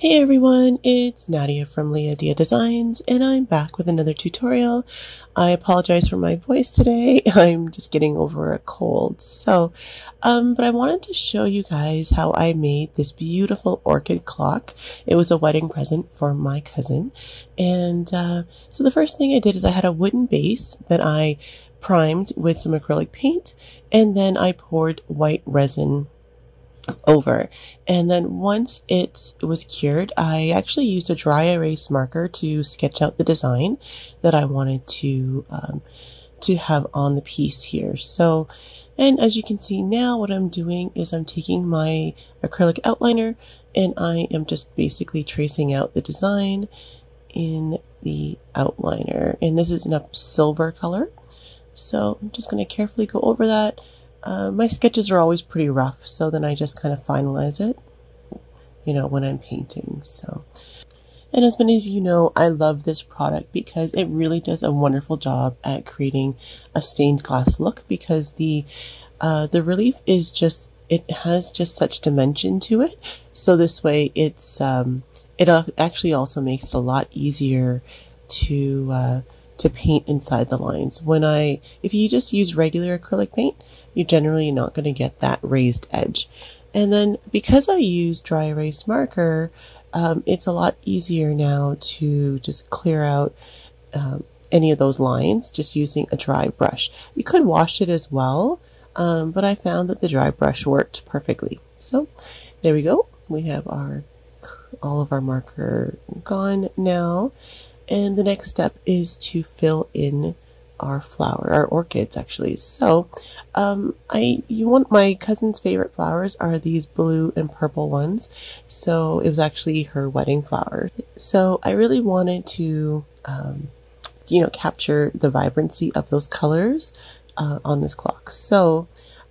Hey everyone, it's Nadia from LiaDia Designs and I'm back with another tutorial. I apologize for my voice today. I'm just getting over a cold. So, um, but I wanted to show you guys how I made this beautiful orchid clock. It was a wedding present for my cousin. And uh, so the first thing I did is I had a wooden base that I primed with some acrylic paint and then I poured white resin over. And then once it was cured, I actually used a dry erase marker to sketch out the design that I wanted to um, to have on the piece here. So, and as you can see now, what I'm doing is I'm taking my acrylic outliner and I am just basically tracing out the design in the outliner. And this is in a silver color. So I'm just going to carefully go over that uh, my sketches are always pretty rough, so then I just kind of finalize it, you know, when I'm painting. So, and as many of you know, I love this product because it really does a wonderful job at creating a stained glass look because the uh, the relief is just it has just such dimension to it. So this way, it's um, it actually also makes it a lot easier to uh, to paint inside the lines. When I, if you just use regular acrylic paint, you're generally not going to get that raised edge. And then because I use dry erase marker, um, it's a lot easier now to just clear out um, any of those lines just using a dry brush. You could wash it as well, um, but I found that the dry brush worked perfectly. So there we go. We have our all of our marker gone now. And the next step is to fill in our flower, our orchids actually. So, um, I you want my cousin's favorite flowers are these blue and purple ones. So it was actually her wedding flower. So I really wanted to, um, you know, capture the vibrancy of those colors uh, on this clock. So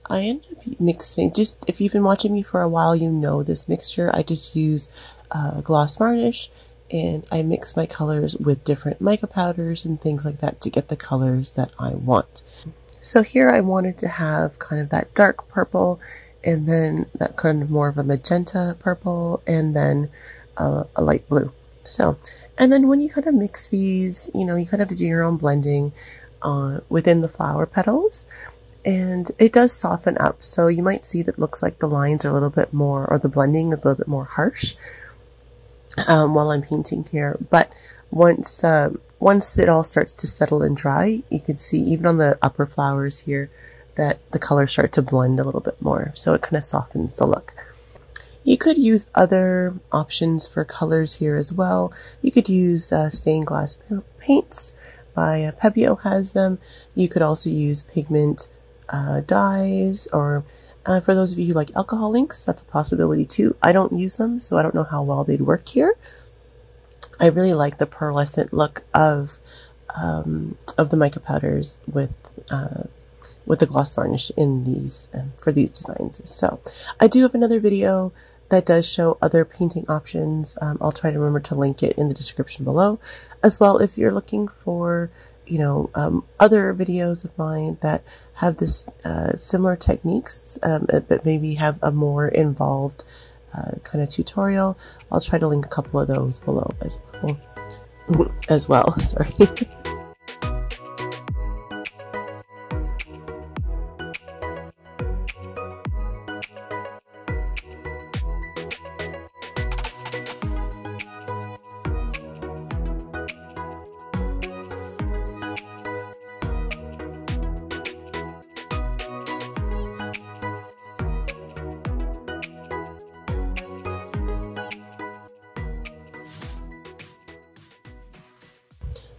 I ended up mixing. Just if you've been watching me for a while, you know this mixture. I just use uh, gloss varnish and I mix my colors with different mica powders and things like that to get the colors that I want. So here I wanted to have kind of that dark purple and then that kind of more of a magenta purple and then a light blue. So, and then when you kind of mix these, you know, you kind of do your own blending uh, within the flower petals and it does soften up. So you might see that looks like the lines are a little bit more, or the blending is a little bit more harsh um, while I'm painting here. But once uh, once it all starts to settle and dry, you can see even on the upper flowers here that the colors start to blend a little bit more. So it kind of softens the look. You could use other options for colors here as well. You could use uh, stained glass paints by uh, Pebeo has them. You could also use pigment uh, dyes or uh, for those of you who like alcohol inks, that's a possibility too. I don't use them, so I don't know how well they'd work here. I really like the pearlescent look of um, of the mica powders with uh, with the gloss varnish in these um, for these designs. So I do have another video that does show other painting options. Um, I'll try to remember to link it in the description below. As well, if you're looking for you know, um, other videos of mine that have this uh, similar techniques, um, uh, but maybe have a more involved uh, kind of tutorial. I'll try to link a couple of those below as well. as well, sorry.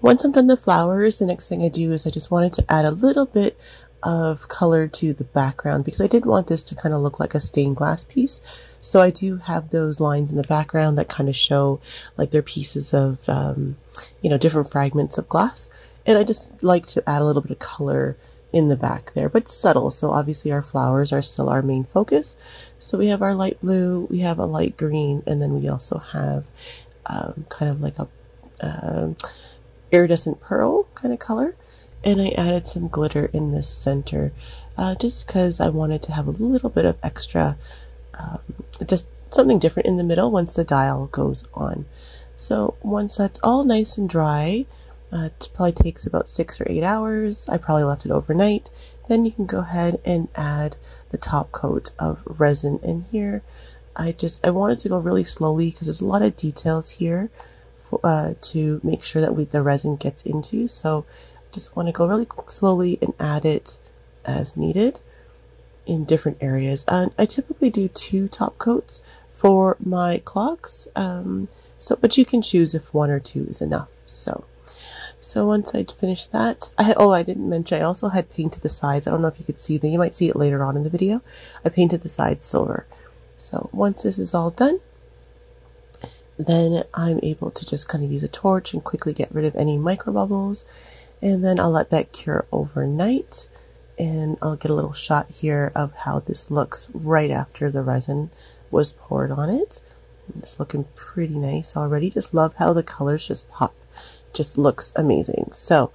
Once I'm done the flowers, the next thing I do is I just wanted to add a little bit of color to the background because I did want this to kind of look like a stained glass piece. So I do have those lines in the background that kind of show like they're pieces of, um, you know, different fragments of glass. And I just like to add a little bit of color in the back there, but subtle. So obviously our flowers are still our main focus. So we have our light blue, we have a light green, and then we also have um, kind of like a, uh, iridescent pearl kind of color. And I added some glitter in the center uh, just because I wanted to have a little bit of extra, um, just something different in the middle once the dial goes on. So once that's all nice and dry, uh, it probably takes about six or eight hours. I probably left it overnight. Then you can go ahead and add the top coat of resin in here. I just, I wanted to go really slowly because there's a lot of details here uh, to make sure that we, the resin gets into. So I just want to go really slowly and add it as needed in different areas. And I typically do two top coats for my clocks. Um, so, but you can choose if one or two is enough. So, so once I'd finished that, I oh, I didn't mention, I also had painted the sides. I don't know if you could see them. You might see it later on in the video. I painted the sides silver. So once this is all done, then I'm able to just kind of use a torch and quickly get rid of any micro bubbles. And then I'll let that cure overnight. And I'll get a little shot here of how this looks right after the resin was poured on it. It's looking pretty nice already. Just love how the colors just pop just looks amazing. So,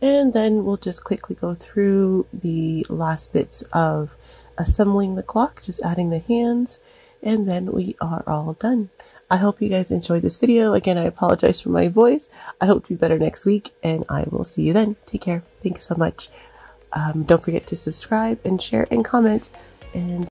and then we'll just quickly go through the last bits of assembling the clock, just adding the hands, and then we are all done. I hope you guys enjoyed this video. Again, I apologize for my voice. I hope to be better next week, and I will see you then. Take care. Thank you so much. Um, don't forget to subscribe and share and comment. And